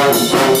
Música